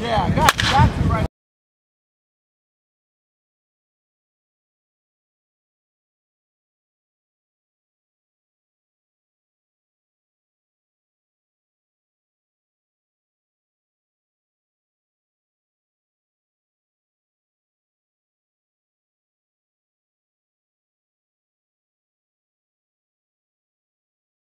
yeah, I got it.